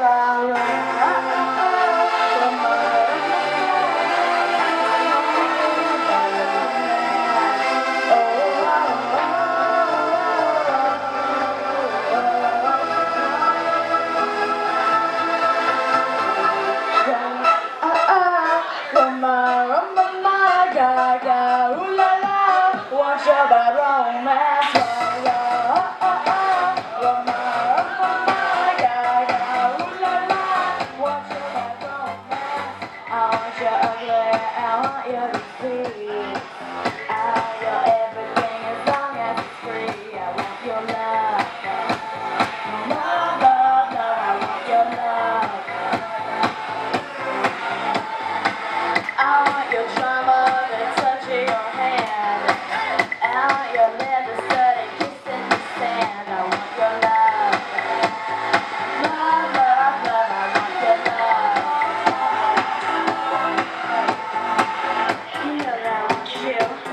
ra ra not yet. you.